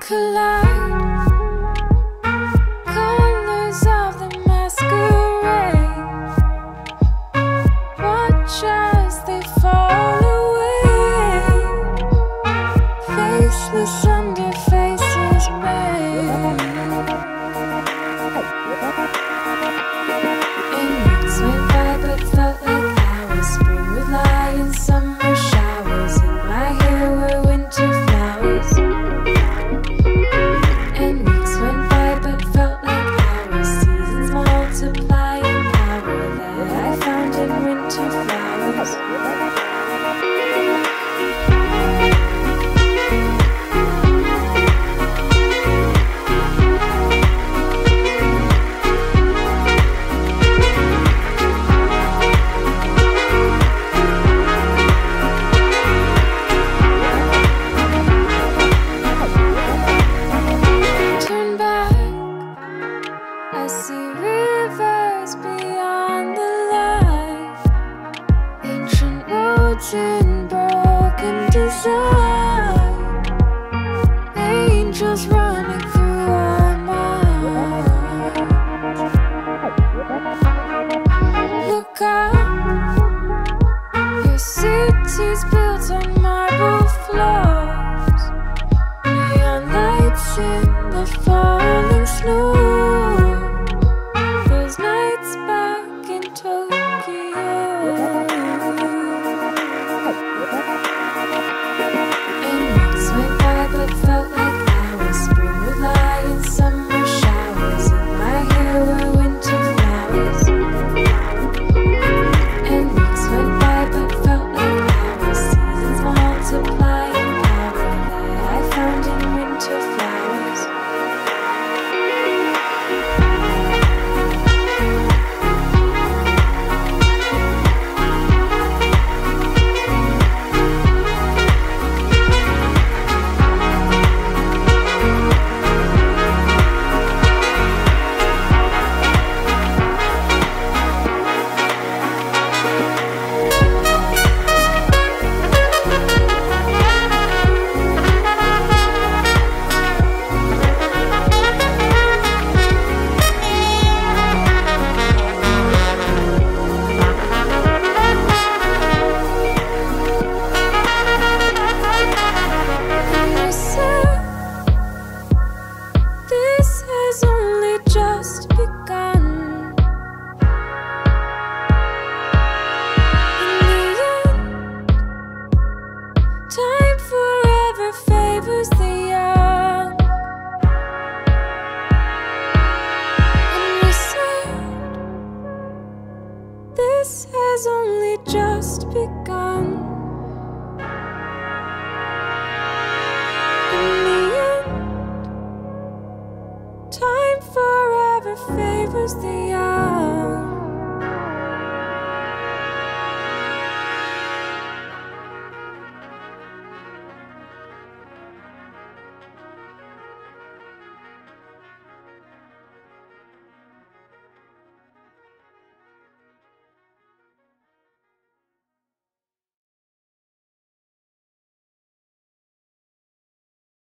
Colors of the masquerade. Watch out. just running through my mind. Look your city's built on marble floors, lights in the falling snow. has only just begun. In the end, time forever favors the young.